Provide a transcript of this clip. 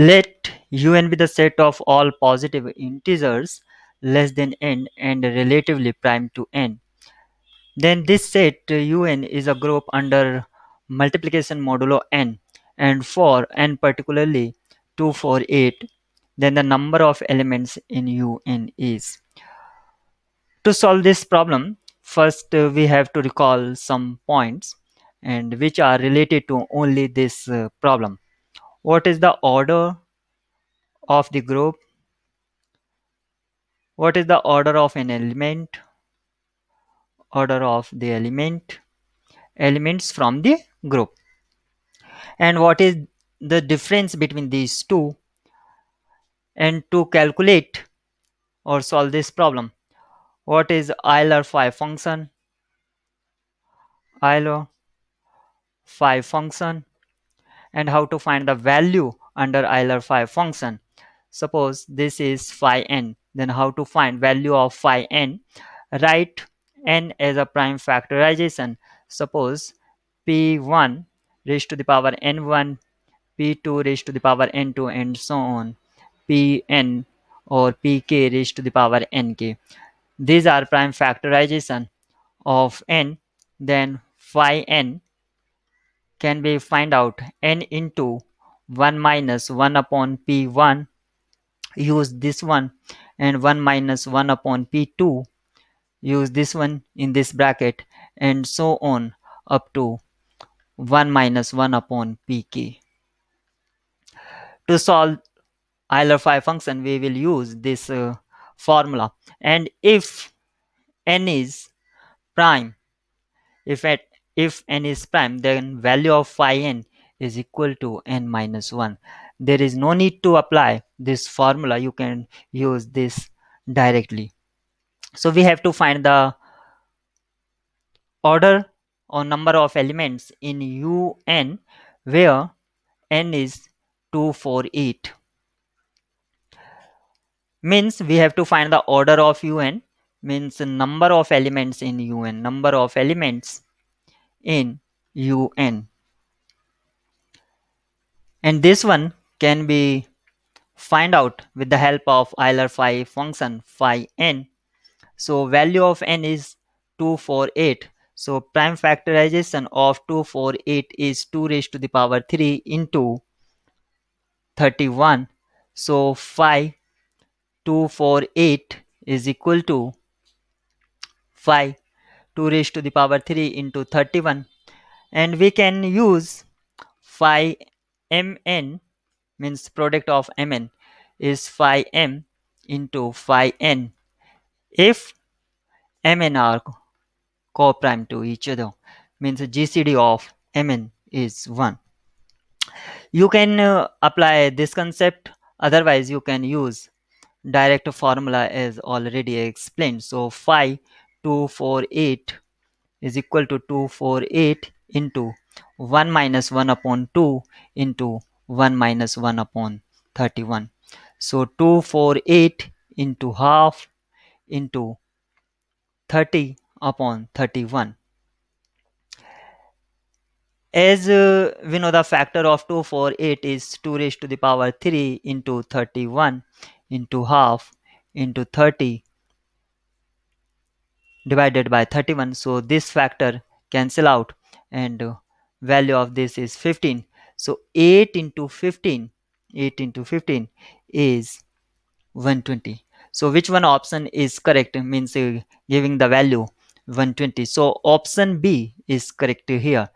Let un be the set of all positive integers less than n and relatively prime to n. Then this set un is a group under multiplication modulo n and for n particularly 2, 4, 8 then the number of elements in un is. To solve this problem first uh, we have to recall some points and which are related to only this uh, problem what is the order of the group? What is the order of an element? Order of the element. Elements from the group. And what is the difference between these two? And to calculate or solve this problem what is Euler phi function? Euler phi function and how to find the value under Euler phi function. Suppose this is phi n, then how to find value of phi n? Write n as a prime factorization. Suppose p1 raised to the power n1, p2 raised to the power n2 and so on, pn or pk raised to the power nk. These are prime factorization of n, then phi n can we find out n into 1 minus 1 upon p1 use this one and 1 minus 1 upon p2 use this one in this bracket and so on up to 1 minus 1 upon pk. To solve Euler phi function we will use this uh, formula. And if n is prime if at if n is prime, then value of phi n is equal to n minus 1. There is no need to apply this formula. You can use this directly. So we have to find the order or number of elements in un where n is 248 means we have to find the order of un means number of elements in un number of elements in un and this one can be find out with the help of Euler phi function phi n. So value of n is 248 so prime factorization of 248 is 2 raised to the power 3 into 31 so phi 248 is equal to phi 2 raised to the power 3 into 31 and we can use phi mn means product of mn is phi m into phi n. If mn are co-prime to each other means gcd of mn is 1 you can uh, apply this concept. Otherwise you can use direct formula as already explained. So phi 248 is equal to 248 into 1 minus 1 upon 2 into 1 minus 1 upon 31. So 248 into half into 30 upon 31. As uh, we know the factor of 248 is 2 raised to the power 3 into 31 into half into 30 divided by 31 so this factor cancel out and uh, value of this is 15 so 8 into 15 8 into 15 is 120 so which one option is correct means uh, giving the value 120 so option b is correct here